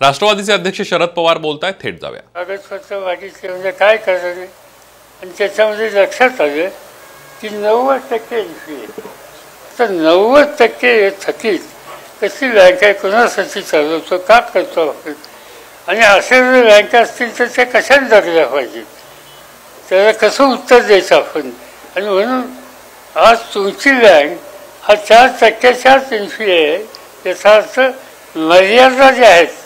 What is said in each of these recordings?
राष्ट्रवादीचे अध्यक्ष शरद पवार बोलताय थेट जाव्या कागदपत्र वाटीचे म्हणजे काय करायचं आहे? आणि त्याच्यामध्ये लक्षात आलं की नव्वद टक्के एनपी आहे. तर नव्वद टक्के थकीत कशी बँक आहे कोणासाठी चालवतो का करतो आपण? आणि असे जर बँका असतील तर त्या कशाने जगल्या पाहिजेत? त्याला कसं उत्तर द्यायचं आपण? आणि म्हणून आज तुमची बँक हा चार टक्क्याच्याच एनपी आहे. याचा अर्थ मर्यादा ज्या आहेत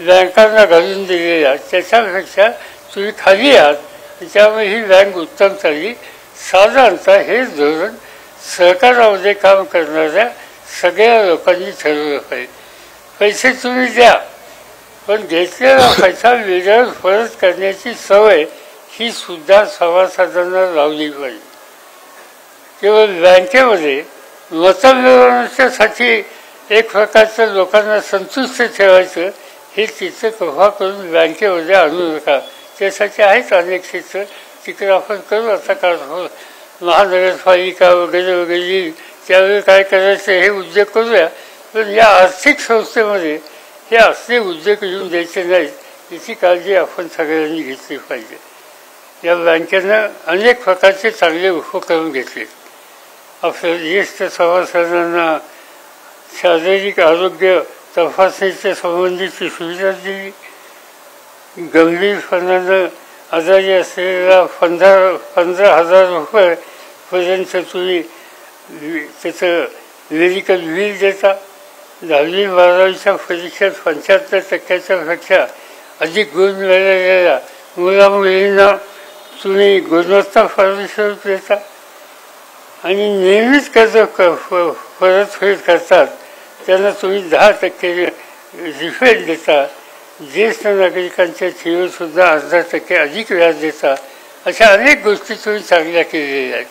बँकांना घालून दिलेल्या त्याच्यापेक्षा तुम्ही खाली आहात. त्यामुळे ही बँक उत्तम चालली. साधारणतः हे धोरण सहकारामध्ये काम करणाऱ्या सगळ्या लोकांनी ठरवलं पाहिजे. पैसे तुम्ही द्या पण घेतलेला पैसा वेळेवर परत करण्याची सवय ही सुद्धा सभासदांना लावली पाहिजे. केवळ बँकेमध्ये मतविवरणाच्यासाठी एक प्रकारचं लोकांना संतुष्ट ठेवायचं हे तिथं कृपा करून बँकेमध्ये आणू नका. त्यासाठी आहेत अनेक क्षेत्र तिकडे आपण करू आता का? हो. महानगरपालिका वगैरे वगैरे. त्यावेळी काय करायचं हे उद्योग करूया. पण या आर्थिक संस्थेमध्ये हे असले उद्योग येऊन द्यायचे नाहीत. याची काळजी आपण सगळ्यांनी घेतली पाहिजे. या बँकेनं अनेक प्रकारचे चांगले उपक्रम घेतले. आपल्या ज्येष्ठ सभासदांना शारीरिक आरोग्य तपासणीच्या संबंधीची सुविधा दिली गंभीरपणानं आजारी असलेला पंधरा पंधरा हजार रुपयेपर्यंत तुम्ही त्याचं मेडिकल बिल देता. दहावी बारावीच्या परीक्षेत पंच्याहत्तर टक्क्याच्या पेक्षा अधिक गुण मिळालेल्या मुला मुलींना तुम्ही गुणवत्ता पारितोषिक देता. आणि नेहमीच कर्ज परतफेड करतात. त्यांना तुम्ही दहा टक्के रिफंड देता. ज्येष्ठ नागरिकांच्या ठेवीसुद्धा अर्धा टक्के अधिक व्याज देता. अशा अनेक गोष्टी तुम्ही चांगल्या केलेल्या आहेत.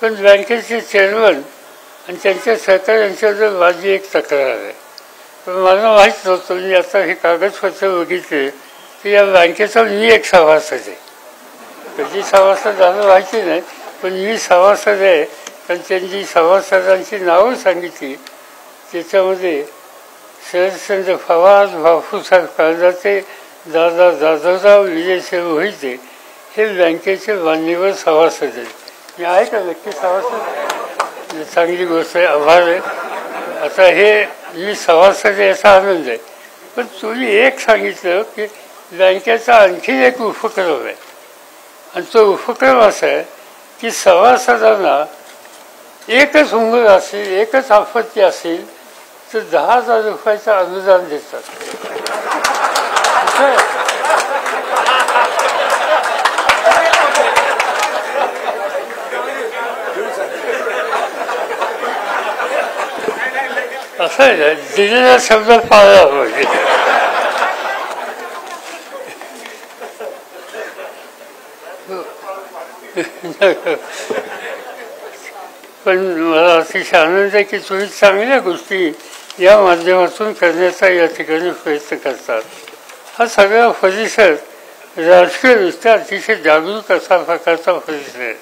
पण बँकेचे चेअरमन आणि त्यांच्या सहकाऱ्यांच्याबद्दल माझी एक तक्रार आहे. पण मला माहीत नव्हतं मी आता हे कागदपत्र बघितले की या बँकेचा मी एक सभासद आहे. कधी सभासद झालं माहिती नाही पण मी सभासद आहे. कारण त्यांची सभासदांची नावं सांगितली. त्याच्यामध्ये शरदचंद्र फवाज बापूसाहेब काळजाचे दादा जाधवराव विजयसिंह होईते हे बँकेचे मान्यवर सभासद आहेत. मी आहे का नक्की सभासद? चांगली गोष्ट आहे आभार आहे. आता हे मी सभासद याचा आनंद आहे. पण तुम्ही एक सांगितलं की बँकेचा आणखी एक उपक्रम आहे. आणि तो उपक्रम असा आहे की सभासदांना एकच उंगर असेल एकच आपत्ती असेल तर दहा हजार रुपयाचं अनुदान देतात असं आहे ना दिलेला शब्द पाळला पाहिजे पण मला अतिशय आनंद आहे की तुम्ही चांगल्या गोष्टी या माध्यमातून करण्याचा या ठिकाणी प्रयत्न करतात. हा सगळा परिसर राजकीयदृष्ट्या अतिशय जागरूक असा प्रकारचा परिसर आहे.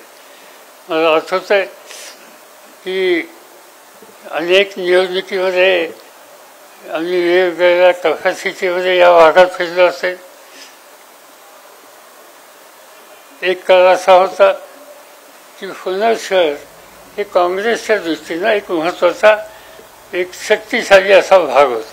मला आठवत आहे की अनेक निवडणुकीमध्ये आम्ही वेगवेगळ्या कपॅसिटीमध्ये या भागात फिरलो असेल. एक काळ असा होता की पुणे शहर हे काँग्रेसच्या दृष्टीनं एक महत्त्वाचा एक शक्तिशाली असा भाग होता.